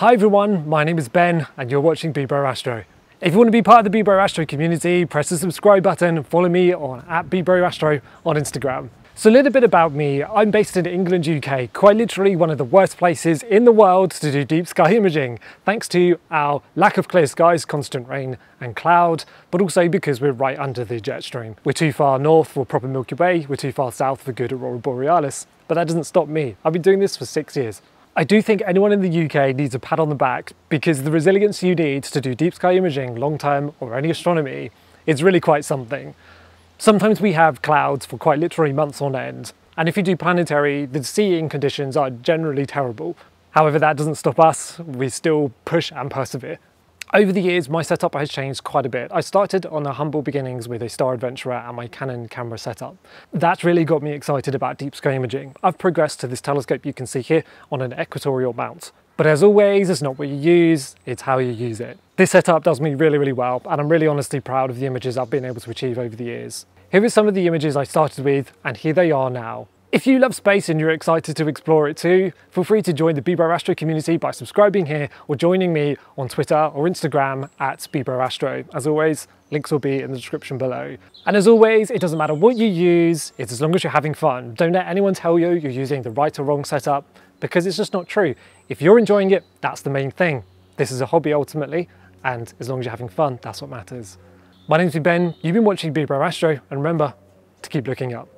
Hi everyone, my name is Ben and you're watching BBro Astro. If you want to be part of the BBro Astro community, press the subscribe button and follow me on at BBro Astro on Instagram. So a little bit about me, I'm based in England, UK, quite literally one of the worst places in the world to do deep sky imaging, thanks to our lack of clear skies, constant rain and cloud, but also because we're right under the jet stream. We're too far north for proper Milky Way, we're too far south for good Aurora Borealis, but that doesn't stop me. I've been doing this for six years. I do think anyone in the UK needs a pat on the back because the resilience you need to do deep sky imaging, long term, or any astronomy is really quite something. Sometimes we have clouds for quite literally months on end, and if you do planetary, the seeing conditions are generally terrible. However, that doesn't stop us, we still push and persevere. Over the years, my setup has changed quite a bit. I started on the humble beginnings with a Star Adventurer and my Canon camera setup. That really got me excited about deep sky imaging. I've progressed to this telescope you can see here on an equatorial mount. But as always, it's not what you use, it's how you use it. This setup does me really, really well, and I'm really honestly proud of the images I've been able to achieve over the years. Here are some of the images I started with, and here they are now. If you love space and you're excited to explore it too, feel free to join the BBro Astro community by subscribing here or joining me on Twitter or Instagram at BBro Astro. As always, links will be in the description below. And as always, it doesn't matter what you use, it's as long as you're having fun. Don't let anyone tell you you're using the right or wrong setup because it's just not true. If you're enjoying it, that's the main thing. This is a hobby ultimately, and as long as you're having fun, that's what matters. My name's Ben, you've been watching BBro Astro, and remember to keep looking up.